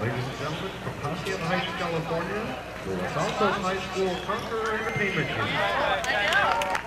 Ladies and gentlemen, from High Heights, California, the Los Altos High School Conqueror Entertainment Team.